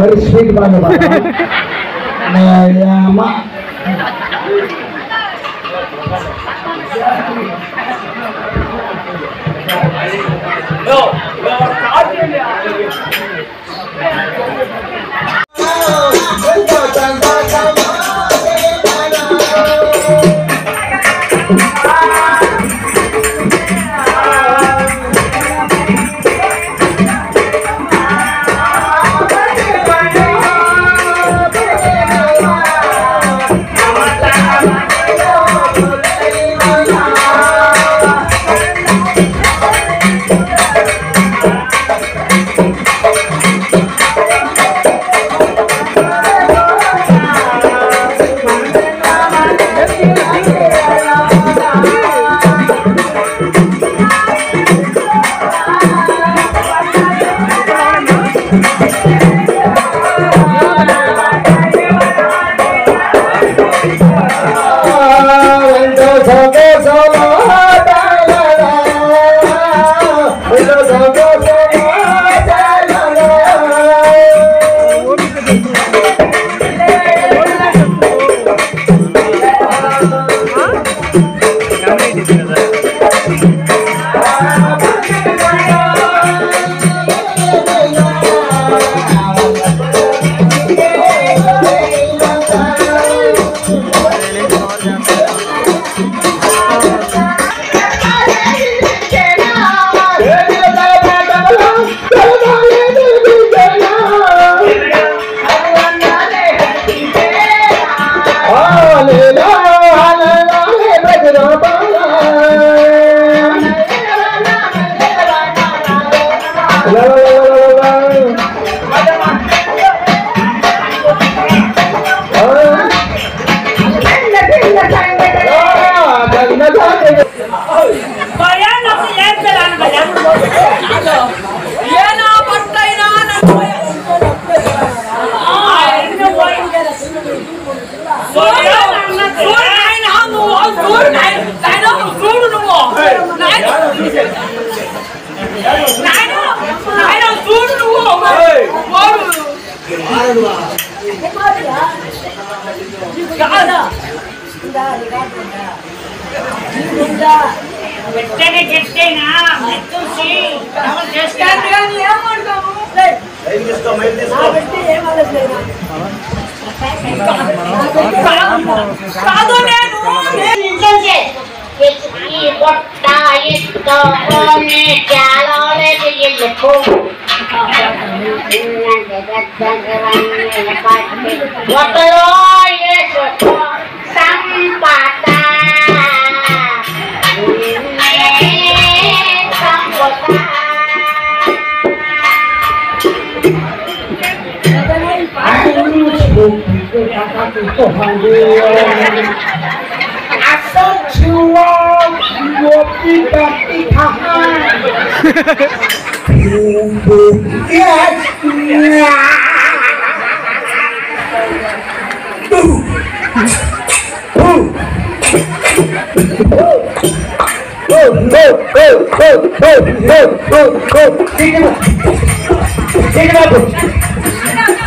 మరి స్వీట్ బాగా Mak. Oh, కాదు నేను నిజంగా ఈ పొట్ట ఎత్తుకొని చాలోలేదు ఎల్లుకో ఒకలో వేసుకో I got so hungry. I thought you were your big big behind. yes, Boom. Boom. Go, go, go, go, go, go, go, go. Take it up. Take it up.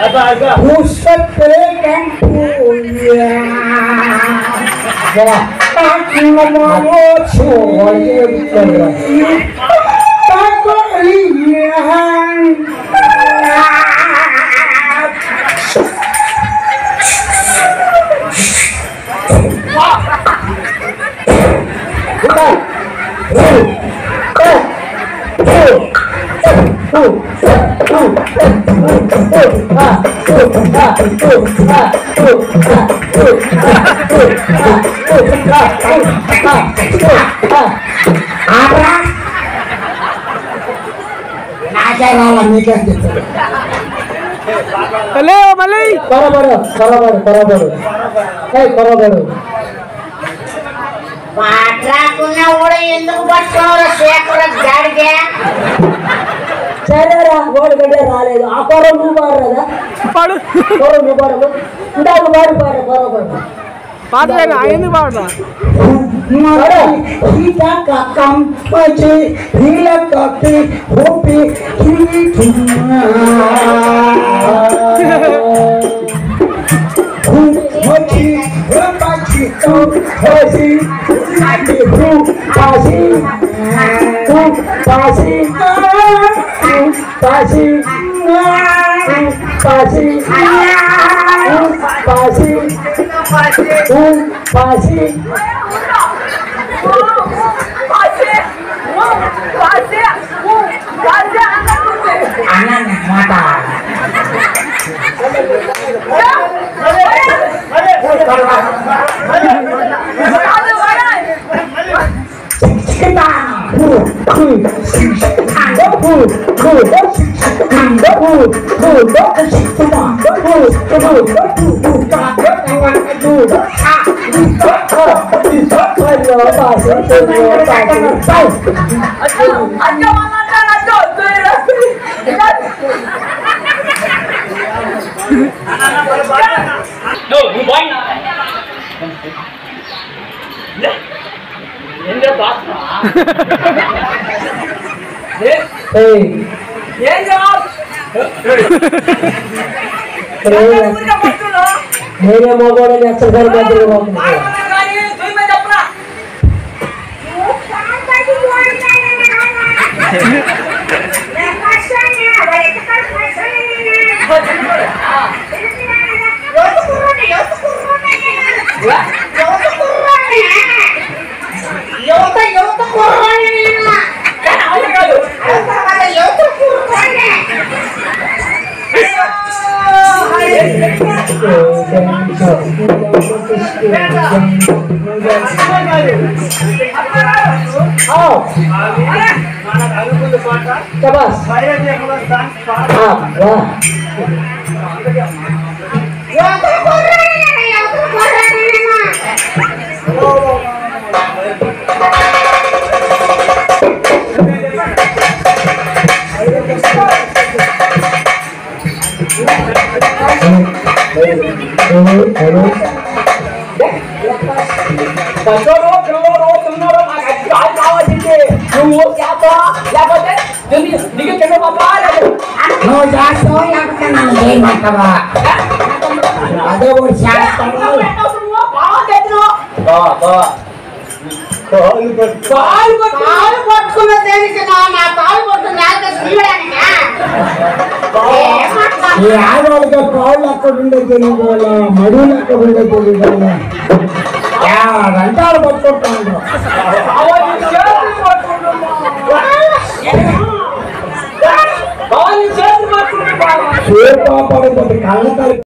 Aboya Pusat pegang punya Aku mau cuy Takut lihat Wow! Puxa, ఆపరా నాకే రావాలా మీకేం చెప్తారు కొరబడు కొరబడు కొరబడు ఏయ్, కొరబడు పాట రాకున్నా కూడా ఎందుకు పట్టుకోరు శేఖర గాడిదే సరేరా వాడు గడ్డే రాలేదు ఆ కొర నువ్వు పాడరా పాడు కొర నువ్వు పాడదు ఇందాక వాడు పాడ కొరబడు పాడలేక ఎందుకు పాడరా Hita kakam pace hila kape hope hili 빠지 빠지 빠지 빠지 안한 맞아 치킨 빵! 치킨 빵! Ini dia basah. ఏంటో బాగా నేనే మగోడని ఎక్సర్సైజ్ మధ్యలో పోతుంది Cabas. Ah, wah. Ya, aku korang ya, aku korang ya. నువ్వు చేస్తావు లేకపోతే నన్ను చేయమంటావా అదే ఒకటి చేస్తావు కాలు పట్టుకున్న దేనికి నా నా కాలు పట్టుకున్న నాకు తీయడానికా? ఏమట్లా? ఈ ఆడవాళ్ళకి కాళ్ళు ఎక్కడ ఉండే తెలియదు మడులు ఎక్కడ ఉండే తెలియదు రంటాలు పట్టుకుంటాను చేతులు పట్టుకుంటున్నా సేపు పడుతుంది కళ్ళ